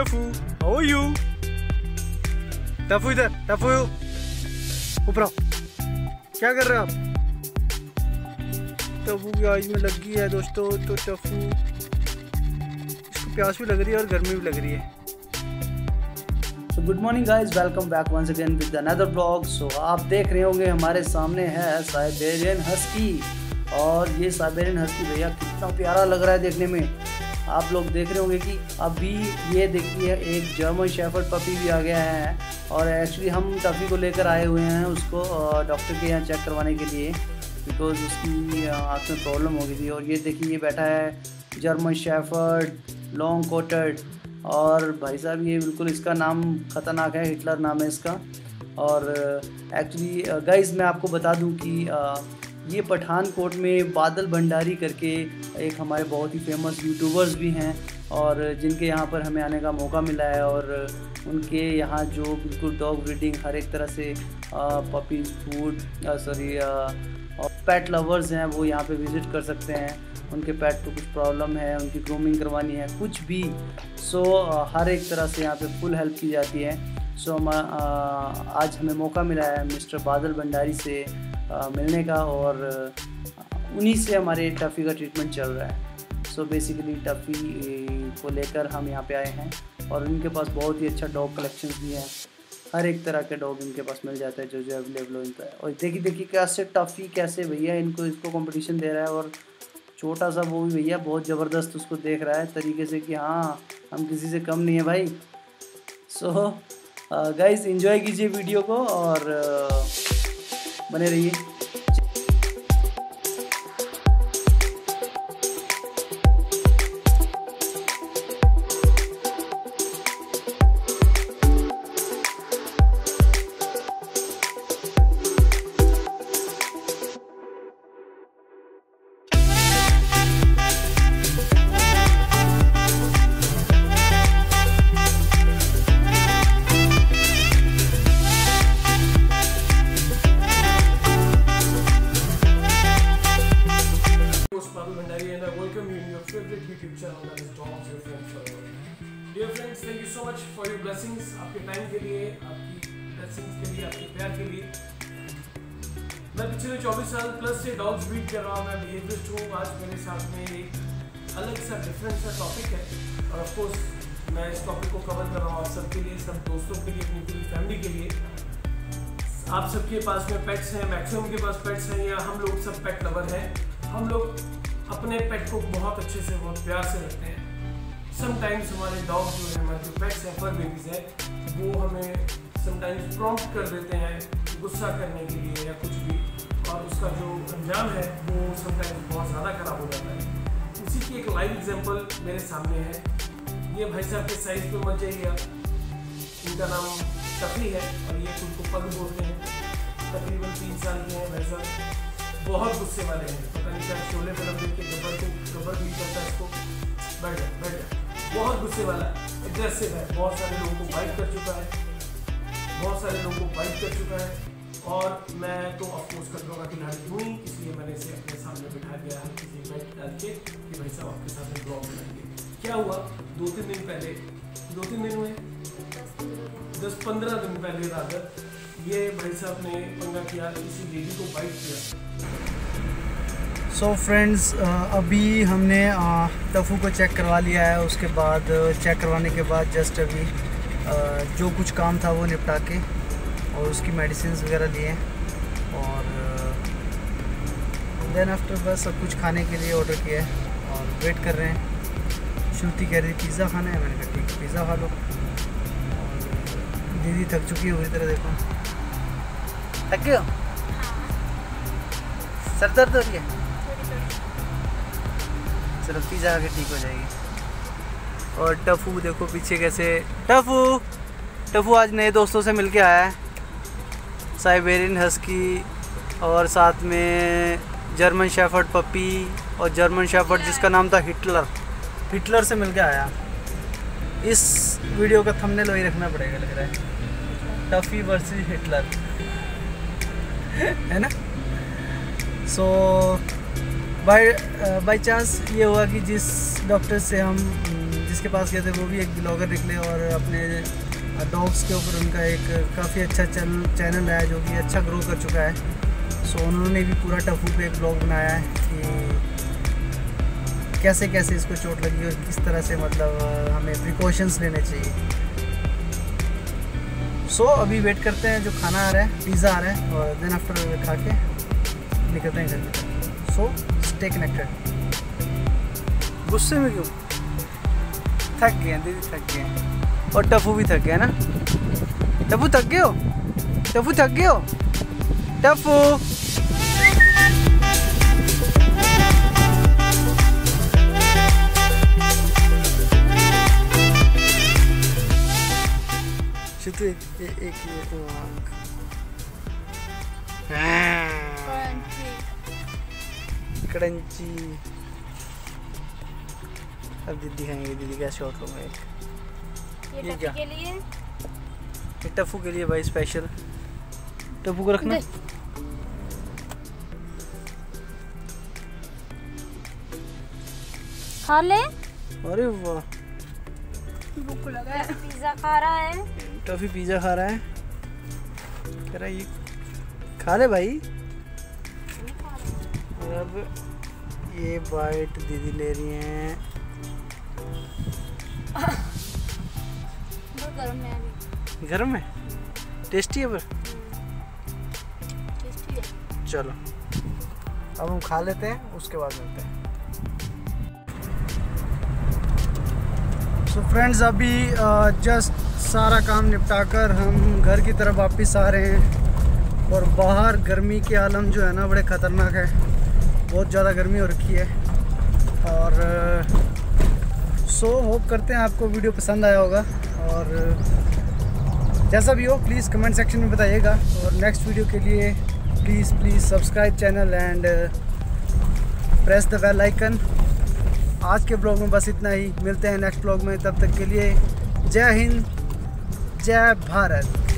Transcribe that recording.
Tuffy how are you Tuffy इधर टफू ऊपर क्या कर रहे हो आप? टफू की आइज़ में लगी है दोस्तों तो टफू इसको प्यास भी लग रही है और गर्मी भी लग रही है। So good morning guys welcome back once again with another blog so आप देख रहे होंगे हमारे सामने है साइबेरियन हस्की और ये साइबेरियन हस्की भैया कितना प्यारा लग रहा है देखने में। आप लोग देख रहे होंगे कि अभी ये देखिए, एक जर्मन शेफर्ड पपी भी आ गया है और एक्चुअली हम टफी को लेकर आए हुए हैं उसको डॉक्टर के यहाँ चेक करवाने के लिए बिकॉज़ उसकी आँख में प्रॉब्लम हो गई थी और ये देखिए, ये बैठा है जर्मन शेफर्ड लॉन्ग कोटेड और भाई साहब ये बिल्कुल इसका नाम ख़तरनाक है हिटलर नाम है इसका और एक्चुअली गाइस मैं आपको बता दूँ कि ये पठानकोट में बादल भंडारी करके एक हमारे बहुत ही फ़ेमस यूट्यूबर्स भी हैं और जिनके यहाँ पर हमें आने का मौका मिला है और उनके यहाँ जो बिल्कुल डॉग ब्रीडिंग हर एक तरह से puppies food sorry pet lovers हैं, वो यहाँ पे विज़िट कर सकते हैं। उनके पेट को कुछ प्रॉब्लम है, उनकी ग्रूमिंग करवानी है, कुछ भी। सो हर एक तरह से यहाँ पे फुल हेल्प की जाती है। सो हम आज हमें मौका मिला है मिस्टर बादल भंडारी से मिलने का और उन्हीं से हमारे टफ़ी का ट्रीटमेंट चल रहा है। सो बेसिकली टफ़ी को लेकर हम यहाँ पे आए हैं और उनके पास बहुत ही अच्छा डॉग कलेक्शन भी है। हर एक तरह के डॉग इनके पास मिल जाता है जो जो अवेलेबल हो इनका और देखिए देखिए कैसे टफ़ी कैसे भैया इनको इसको कंपटीशन दे रहा है और छोटा सा वो भी भैया बहुत ज़बरदस्त उसको देख रहा है तरीके से कि हाँ हम किसी से कम नहीं है भाई। सो गाइस एंजॉय कीजिए वीडियो को और uh, बने रहिए। मच फॉर योर ब्लेसिंग्स आपके टाइम के लिए, आपकी ब्लेसिंग्स के लिए, आपके प्यार के लिए। मैं पिछले 24 साल प्लस से डॉग्स ब्रीड कर रहा हूँ, मैं बिहेवियरिस्ट हूँ। आज मेरे साथ में एक अलग सा डिफरेंट सा टॉपिक है। और ऑफ़ कोर्स मैं इस टॉपिक को कवर कर रहा हूँ आप सबके लिए, सब दोस्तों के लिए, अपनी पूरी फैमिली के लिए। आप सबके पास में पेट्स हैं मैक्सिमम के पास पेट्स हैं, या हम लोग सब पेट लवर हैं। हम लोग अपने पेट को बहुत अच्छे से, बहुत प्यार से रखते हैं। समटाइम्स हमारे डॉग जो है, हमारे जो पेट्स हैं फर बेबीज हैं, वो हमें समटाइम्स प्रॉम्प्ट कर देते हैं गुस्सा करने के लिए या कुछ भी। और उसका जो अंजाम है, वो समटाइम्स बहुत ज़्यादा ख़राब हो जाता है। उसी की एक लाइव एग्ज़ाम्पल मेरे सामने है। ये भाई साहब के साइज़ पे मत जाइएगा। इनका नाम टफी है और ये खुद को पग बोलते हैं। तकरीबन तीन साल के हैं भाई साहब। बहुत गुस्से वाले हैं। पता नहीं क्या शोले फ़िल्म देख के गबर को गबर भी करता है इसको। बैठ जाए बैठ जाए बहुत गुस्से वाला है एग्रेसिव है। बहुत सारे लोगों को बाइट कर चुका है। बहुत सारे लोगों को बाइट कर चुका है। और मैं तो अफकोर्स कटरों का खिलाड़ी हूँ ही इसलिए मैंने इसे अपने सामने बिठा दिया है किसी बैठ डाल के कि भाई साहब आपके साथ में ब्लॉग बनाएँगे क्या हुआ? दो तीन दिन पहले दो तीन दिन हुए? दस पंद्रह दिन पहले राधर ये भाई साहब ने पंगा किया, किसी लेडी को बाइट किया। सो so फ्रेंड्स अभी हमने टफू को चेक करवा लिया है उसके बाद चेक करवाने के बाद जस्ट अभी जो कुछ काम था वो निपटा के और उसकी मेडिसिन वगैरह लिए और देन आफ्टर बस सब कुछ खाने के लिए ऑर्डर किया है और वेट कर रहे हैं। श्रुति कह रही पिज़्ज़ा खाना है? मैंने कहा ठीक है पिज़्ज़ा खा लो। और दीदी थक चुकी है पूरी तरह देखो। थक गए सर दर्द हो रही है? चलो पिज़्ज़ा आके ठीक हो जाएगी। और टफू देखो पीछे कैसे टफू! टफू आज नए दोस्तों से मिल के आया है। साइबेरियन हस्की और साथ में जर्मन शेफर्ड पपी और जर्मन शेफर्ड जिसका नाम था हिटलर। हिटलर से मिल के आया। इस वीडियो का थंबनेल वही रखना पड़ेगा लग रहा है। Tuffy versus Hitler. है ना? So so, by by chance ये हुआ कि जिस डॉक्टर से हम जिसके पास गए थे वो भी एक ब्लॉगर निकले और अपने डॉग्स के ऊपर उनका एक काफ़ी अच्छा चैनल है जो कि अच्छा ग्रो कर चुका है। सो उन्होंने भी पूरा टफू पे एक ब्लॉग बनाया है कि कैसे कैसे इसको चोट लगी और किस तरह से मतलब हमें प्रिकॉशंस लेने चाहिए। सो so, अभी वेट करते हैं जो खाना आ रहा है पिज़्ज़ा आ रहा है और देन आफ्टर खा के निकलते हैं घर की सो स्टे कनेक्टेड गुस्से में क्यों थक गए हैं दीदी थक गए हैं और टफू भी थक गया ना टफू थक गए हो टफू थक गए हो टफू एक एक ये तो आँख अब दीदी खाएँगे दीदी का शॉट लूँगा एक। ये क्या? ये टफू के लिए भाई स्पेशल टफू को रखना। खा ले। अरे वाह। भूख लगा है। पिज्जा खा रहा है। टफी पिज़्ज़ा खा रहा है। कह रहा ये खा ले भाई। अब ये बाइट दीदी ले रही हैं। गर्म है अभी। घर में टेस्टी है पर? टेस्टी है। चलो अब हम खा लेते हैं उसके बाद मिलते हैं। सो फ्रेंड्स अभी जस्ट सारा काम निपटा कर हम घर की तरफ़ वापस आ रहे हैं और बाहर गर्मी के आलम जो है ना बड़े ख़तरनाक है। बहुत ज़्यादा गर्मी हो रखी है। और सो होप करते हैं आपको वीडियो पसंद आया होगा। और, जैसा भी हो प्लीज़ कमेंट सेक्शन में बताइएगा। और नेक्स्ट वीडियो के लिए please please subscribe channel and press the bell icon आज के ब्लॉग में बस इतना ही। मिलते हैं नेक्स्ट ब्लॉग में। तब तक के लिए, जय हिंद, जय भारत।